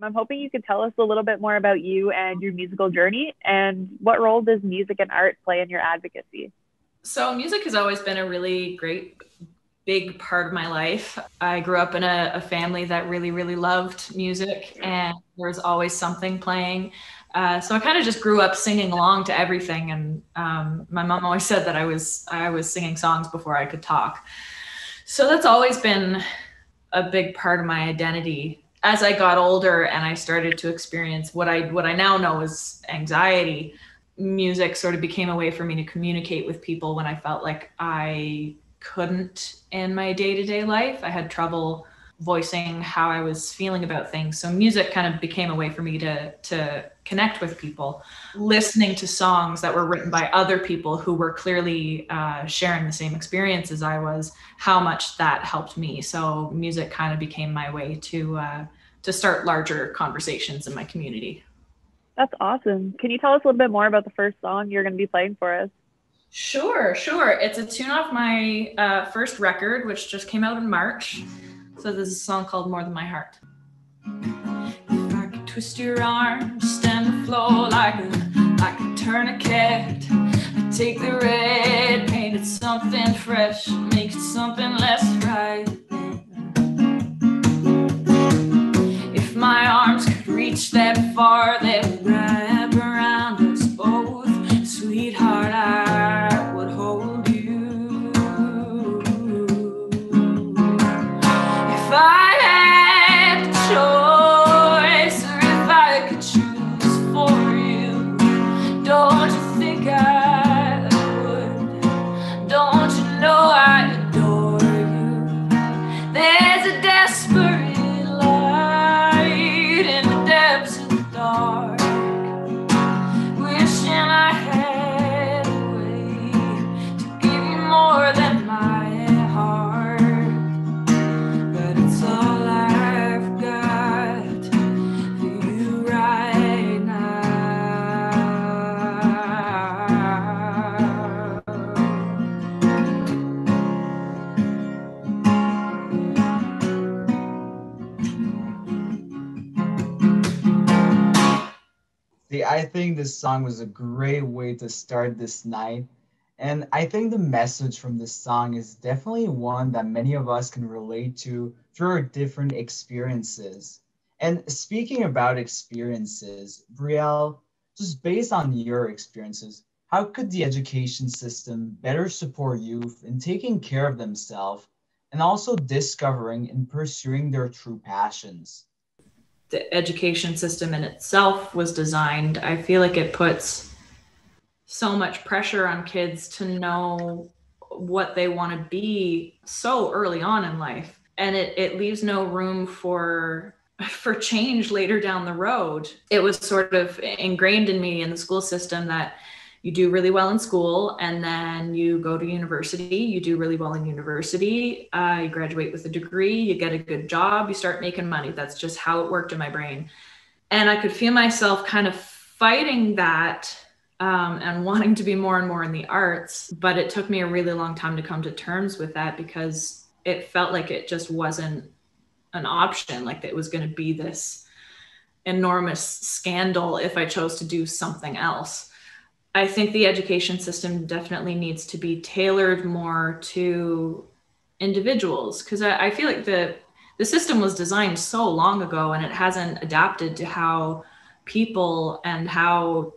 I'm hoping you could tell us a little bit more about you and your musical journey and what role does music and art play in your advocacy? So, music has always been a really great, big part of my life. I grew up in a, a family that really, really loved music, and there was always something playing. Uh, so I kind of just grew up singing along to everything, and um, my mom always said that I was I was singing songs before I could talk. So that's always been a big part of my identity as I got older and I started to experience what I what I now know is anxiety, music sort of became a way for me to communicate with people when I felt like I couldn't in my day-to-day life. I had trouble voicing how I was feeling about things. So music kind of became a way for me to to connect with people, listening to songs that were written by other people who were clearly uh, sharing the same experience as I was. How much that helped me. So music kind of became my way to uh, to start larger conversations in my community. That's awesome. Can you tell us a little bit more about the first song you're going to be playing for us? Sure, sure. It's a tune off my uh, first record, which just came out in March. So there's a song called More Than My Heart. If I could twist your arm, stand the like a, like a tourniquet. I take the red, paint it something fresh, make it something I think this song was a great way to start this night. And I think the message from this song is definitely one that many of us can relate to through our different experiences. And speaking about experiences, Brielle, just based on your experiences, how could the education system better support youth in taking care of themselves and also discovering and pursuing their true passions? The education system in itself was designed, I feel like it puts so much pressure on kids to know what they want to be so early on in life. And it, it leaves no room for for change later down the road. It was sort of ingrained in me in the school system that you do really well in school and then you go to university you do really well in university uh, you graduate with a degree you get a good job you start making money. That's just how it worked in my brain. And i could feel myself kind of fighting that um, and wanting to be more and more in the arts but it took me a really long time to come to terms with that because it felt like it just wasn't an option like it was going to be this enormous scandal if i chose to do something else I think the education system definitely needs to be tailored more to individuals because I, I, feel like the the system was designed so long ago and it hasn't adapted to how people and how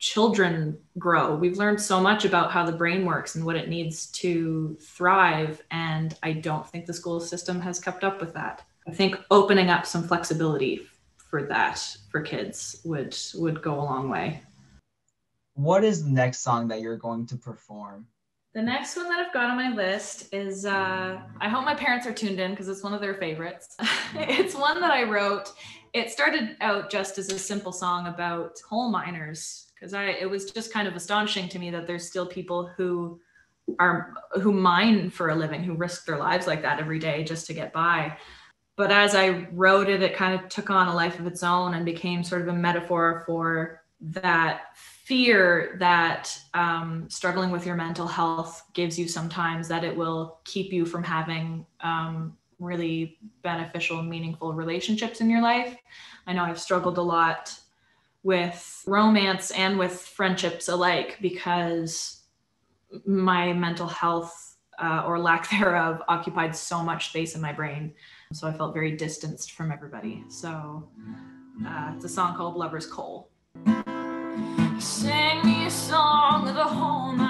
children grow. We've learned so much about how the brain works and what it needs to thrive, and I don't think the school system has kept up with that. I think opening up some flexibility for that for kids would would go a long way what is the next song that you're going to perform? The next one that I've got on my list is uh, I hope my parents are tuned in because it's one of their favorites. it's one that I wrote. It started out just as a simple song about coal miners because I it was just kind of astonishing to me that there's still people who are who mine for a living, who risk their lives like that every day just to get by. But as I wrote it, it kind of took on a life of its own and became sort of a metaphor for that fear that um, struggling with your mental health gives you sometimes that it will keep you from having um, really beneficial meaningful relationships in your life. I know i've struggled a lot with romance and with friendships alike because my mental health uh, or lack thereof occupied so much space in my brain. So i felt very distanced from everybody. So uh, it's a song called lover's coal Sing me a song of the home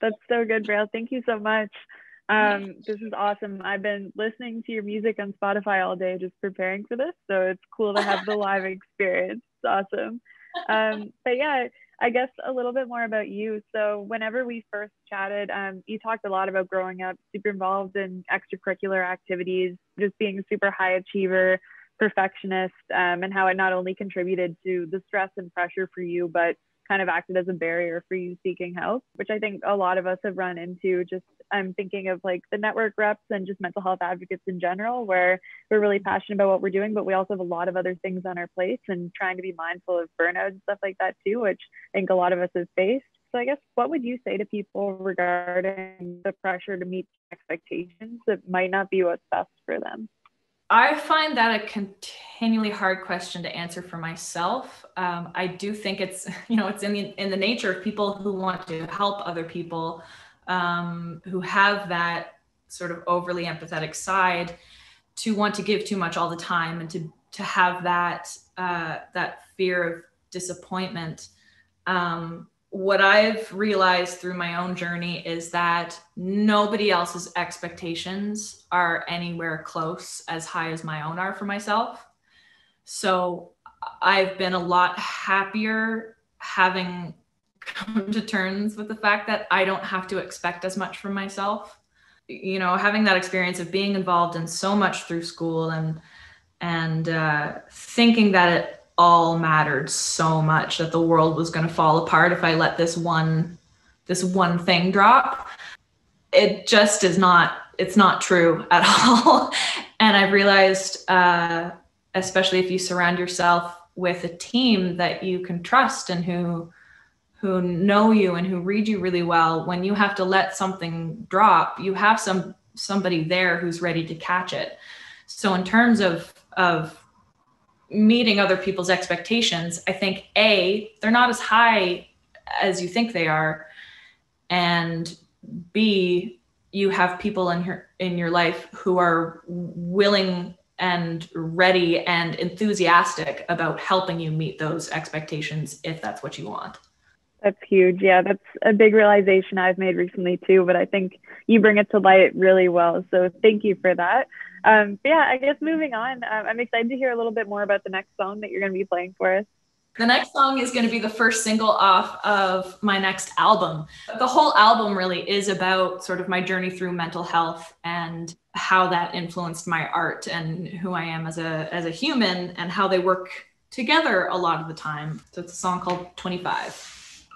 That's so good, Brielle. Thank you so much. Um, this is awesome. I've been listening to your music on Spotify all day, just preparing for this. So it's cool to have the live experience. It's awesome. Um, but yeah, I guess a little bit more about you. So whenever we first chatted, um, you talked a lot about growing up super involved in extracurricular activities, just being a super high achiever, perfectionist, um, and how it not only contributed to the stress and pressure for you, but kind of acted as a barrier for you seeking help, which I think a lot of us have run into. Just I'm thinking of like the network reps and just mental health advocates in general, where we're really passionate about what we're doing, but we also have a lot of other things on our plates and trying to be mindful of burnout and stuff like that too, which I think a lot of us have faced. So I guess what would you say to people regarding the pressure to meet expectations that might not be what's best for them? I find that a continually hard question to answer for myself. Um, I do think it's you know it's in the in the nature of people who want to help other people, um, who have that sort of overly empathetic side, to want to give too much all the time and to to have that uh, that fear of disappointment. Um, what I've realized through my own journey is that nobody else's expectations are anywhere close as high as my own are for myself. So I've been a lot happier having come to terms with the fact that I don't have to expect as much from myself. You know, having that experience of being involved in so much through school and and uh, thinking that it all mattered so much that the world was going to fall apart if I let this one this one thing drop. It just is not it's not true at all. and I've realized, uh, especially if you surround yourself with a team that you can trust and who who know you and who read you really well, when you have to let something drop, you have some somebody there who's ready to catch it. So in terms of of meeting other people's expectations, I think A, they're not as high as you think they are. And B, you have people in your in your life who are willing and ready and enthusiastic about helping you meet those expectations if that's what you want. That's huge. Yeah, that's a big realization I've made recently too, but I think you bring it to light really well. So thank you for that. Um, yeah, I guess moving on, um, I'm excited to hear a little bit more about the next song that you're going to be playing for us. The next song is going to be the first single off of my next album. The whole album really is about sort of my journey through mental health and how that influenced my art and who I am as a as a human and how they work together a lot of the time. So it's a song called 25.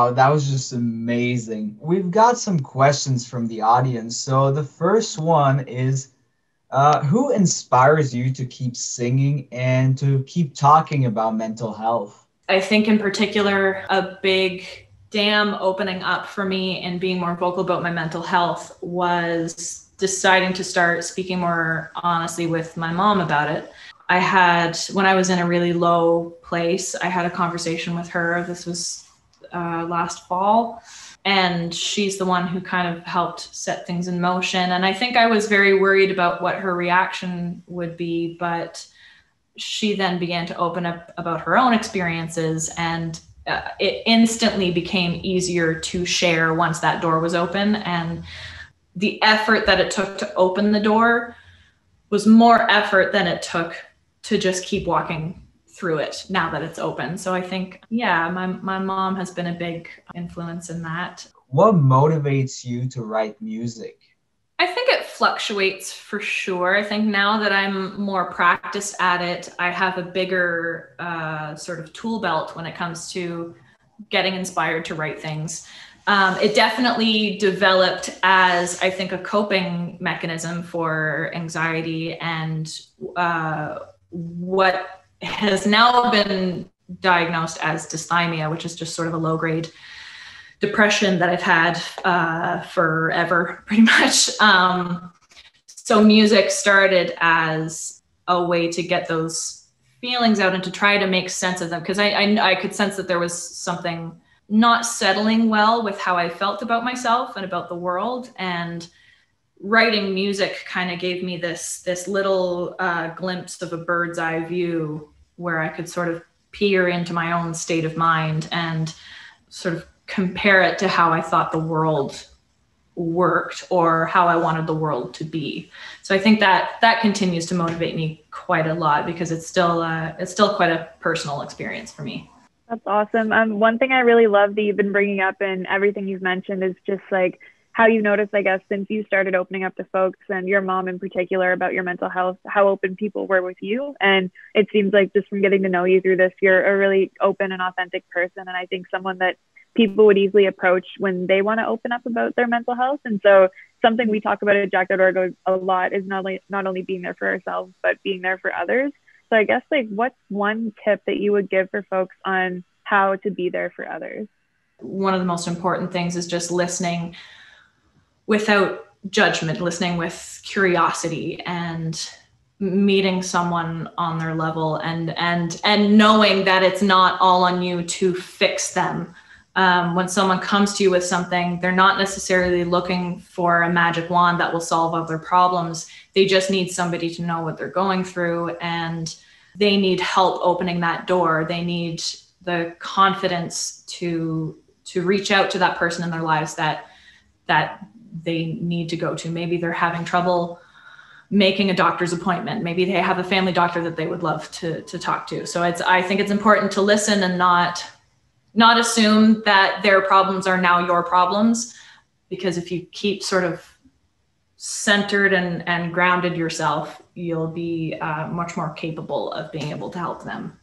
Wow, that was just amazing. We've got some questions from the audience. So the first one is uh, Who inspires you to keep singing and to keep talking about mental health? I think, in particular, a big dam opening up for me and being more vocal about my mental health was deciding to start speaking more honestly with my mom about it. I had, when I was in a really low place, I had a conversation with her. This was uh, last fall. And she's the one who kind of helped set things in motion. And I think I was very worried about what her reaction would be, but she then began to open up about her own experiences and uh, it instantly became easier to share once that door was open and the effort that it took to open the door was more effort than it took to just keep walking through it now that it's open. So I think, yeah, my, my mom has been a big influence in that. What motivates you to write music? I think it fluctuates for sure. I think now that I'm more practiced at it, I have a bigger uh, sort of tool belt when it comes to getting inspired to write things. Um, it definitely developed as, I think, a coping mechanism for anxiety and uh, what has now been diagnosed as dysthymia, which is just sort of a low grade depression that I've had uh, forever, pretty much. Um, so music started as a way to get those feelings out and to try to make sense of them because I, I, I could sense that there was something not settling well with how I felt about myself and about the world and writing music kind of gave me this this little uh, glimpse of a bird's eye view where I could sort of peer into my own state of mind and sort of compare it to how I thought the world worked or how I wanted the world to be. So I think that that continues to motivate me quite a lot because it's still uh, it's still quite a personal experience for me. That's awesome. Um, one thing I really love that you've been bringing up and everything you've mentioned is just like how you noticed, I guess, since you started opening up to folks and your mom in particular about your mental health, how open people were with you. And it seems like just from getting to know you through this, you're a really open and authentic person. And I think someone that people would easily approach when they want to open up about their mental health. And so something we talk about at Jack.org a lot is not only not only being there for ourselves, but being there for others. So I guess like what's one tip that you would give for folks on how to be there for others? One of the most important things is just listening without judgment, listening with curiosity and meeting someone on their level and and and knowing that it's not all on you to fix them um, when someone comes to you with something, they're not necessarily looking for a magic wand that will solve all their problems. They just need somebody to know what they're going through and they need help opening that door. They need the confidence to to reach out to that person in their lives that that they need to go to. Maybe they're having trouble making a doctor's appointment. Maybe they have a family doctor that they would love to to talk to. So it's I think it's important to listen and not not assume that their problems are now your problems because if you keep sort of centered and, and grounded yourself you'll be uh, much more capable of being able to help them